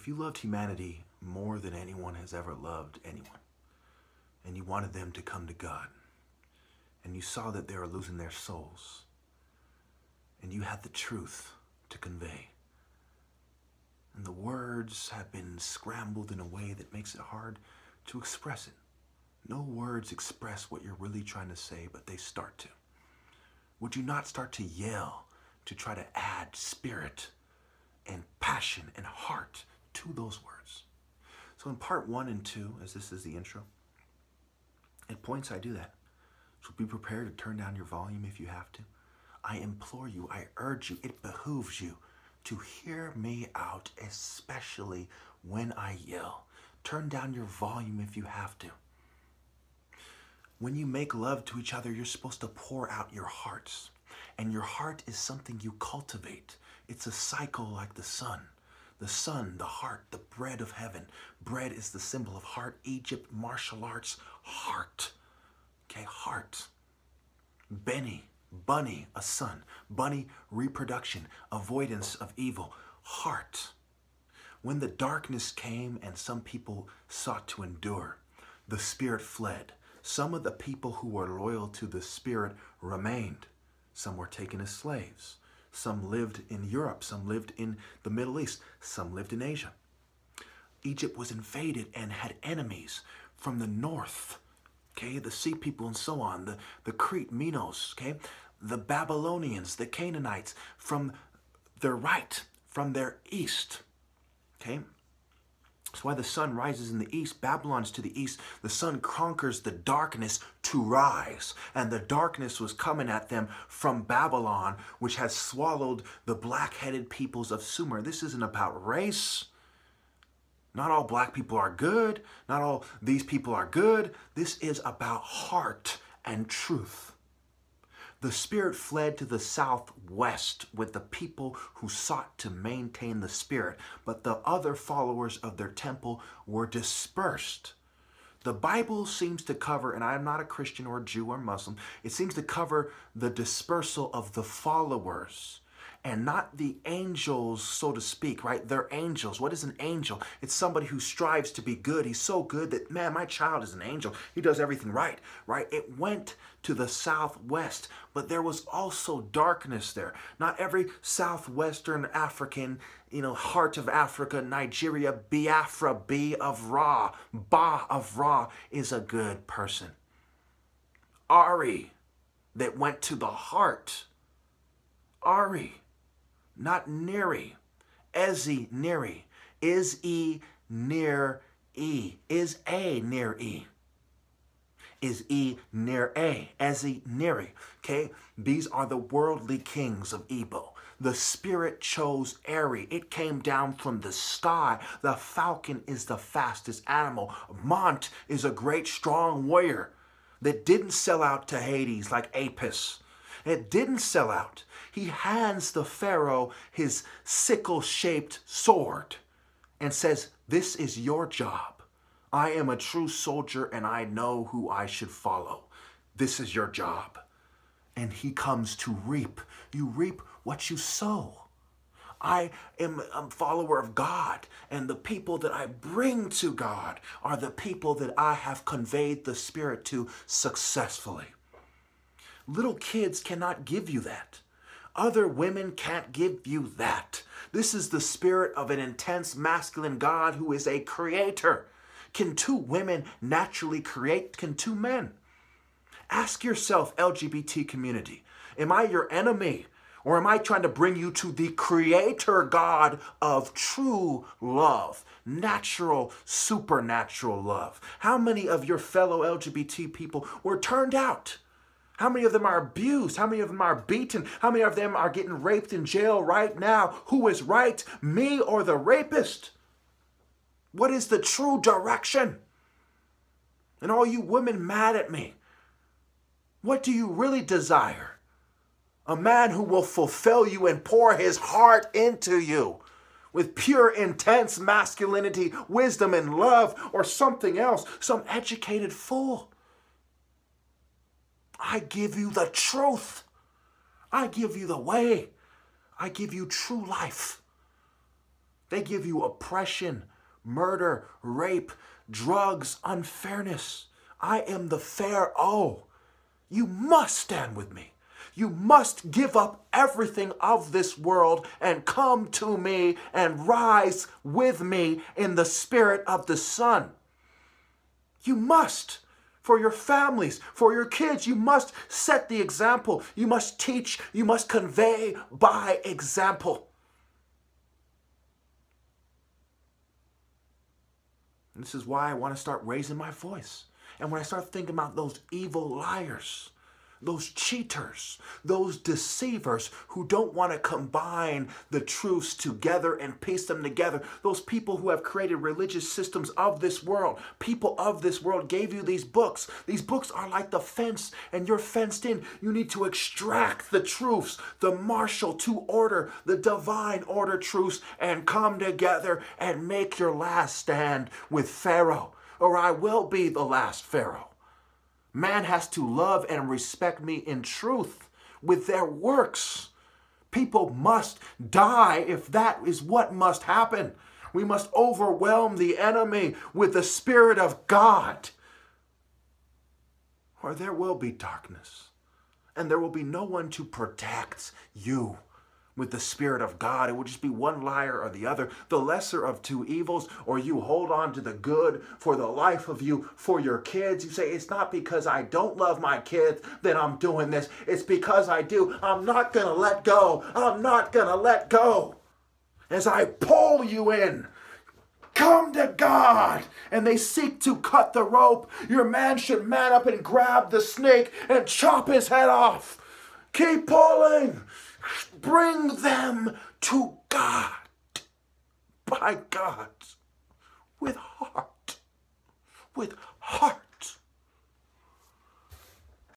If you loved humanity more than anyone has ever loved anyone, and you wanted them to come to God, and you saw that they were losing their souls, and you had the truth to convey, and the words have been scrambled in a way that makes it hard to express it. No words express what you're really trying to say, but they start to. Would you not start to yell to try to add spirit and passion and heart to those words? So in part one and two, as this is the intro, at points I do that. So be prepared to turn down your volume if you have to. I implore you, I urge you, it behooves you to hear me out, especially when I yell. Turn down your volume if you have to. When you make love to each other, you're supposed to pour out your hearts. And your heart is something you cultivate. It's a cycle like the sun. The sun, the heart, the bread of heaven. Bread is the symbol of heart. Egypt, martial arts, heart. Okay, heart. Benny, bunny, a son. Bunny, reproduction, avoidance of evil. Heart. When the darkness came and some people sought to endure, the spirit fled. Some of the people who were loyal to the spirit remained. Some were taken as slaves. Some lived in Europe. Some lived in the Middle East. Some lived in Asia. Egypt was invaded and had enemies from the north. Okay, the sea people and so on, the, the Crete, Minos, okay, the Babylonians, the Canaanites from their right, from their east. Okay? That's why the sun rises in the east, Babylon's to the east. The sun conquers the darkness to rise. And the darkness was coming at them from Babylon, which has swallowed the black-headed peoples of Sumer. This isn't about race. Not all black people are good. Not all these people are good. This is about heart and truth. The Spirit fled to the southwest with the people who sought to maintain the Spirit, but the other followers of their temple were dispersed. The Bible seems to cover, and I'm not a Christian or a Jew or Muslim, it seems to cover the dispersal of the followers and not the angels, so to speak, right? They're angels. What is an angel? It's somebody who strives to be good. He's so good that, man, my child is an angel. He does everything right, right? It went to the southwest, but there was also darkness there. Not every southwestern African, you know, heart of Africa, Nigeria, Biafra, B of Ra, Ba of Ra is a good person. Ari, that went to the heart. Ari not Neri. Ezi Neri. Is E near E. Is A near E. Is E near A. Ezi Neri. Okay? These are the worldly kings of Ebo. The spirit chose Eri. It came down from the sky. The falcon is the fastest animal. Mont is a great strong warrior that didn't sell out to Hades like Apis. It didn't sell out he hands the Pharaoh his sickle shaped sword and says, This is your job. I am a true soldier and I know who I should follow. This is your job. And he comes to reap. You reap what you sow. I am a follower of God, and the people that I bring to God are the people that I have conveyed the Spirit to successfully. Little kids cannot give you that. Other women can't give you that. This is the spirit of an intense masculine God who is a creator. Can two women naturally create? Can two men? Ask yourself, LGBT community, am I your enemy? Or am I trying to bring you to the creator God of true love, natural, supernatural love? How many of your fellow LGBT people were turned out? How many of them are abused? How many of them are beaten? How many of them are getting raped in jail right now? Who is right, me or the rapist? What is the true direction? And all you women mad at me, what do you really desire? A man who will fulfill you and pour his heart into you with pure, intense masculinity, wisdom, and love, or something else, some educated fool. I give you the truth. I give you the way. I give you true life. They give you oppression, murder, rape, drugs, unfairness. I am the Pharaoh. You must stand with me. You must give up everything of this world and come to me and rise with me in the spirit of the Son. You must. For your families, for your kids, you must set the example. You must teach. You must convey by example. And this is why I want to start raising my voice. And when I start thinking about those evil liars, those cheaters, those deceivers who don't want to combine the truths together and piece them together, those people who have created religious systems of this world, people of this world gave you these books. These books are like the fence, and you're fenced in. You need to extract the truths, the martial to order, the divine order truths, and come together and make your last stand with Pharaoh, or I will be the last Pharaoh. Man has to love and respect me in truth with their works. People must die if that is what must happen. We must overwhelm the enemy with the Spirit of God, or there will be darkness, and there will be no one to protect you with the Spirit of God. It would just be one liar or the other, the lesser of two evils, or you hold on to the good for the life of you, for your kids. You say, It's not because I don't love my kids that I'm doing this, it's because I do. I'm not going to let go. I'm not going to let go. As I pull you in, Come to God! And they seek to cut the rope. Your man should man up and grab the snake and chop his head off. Keep pulling. Bring them to God. By God. With heart. With heart.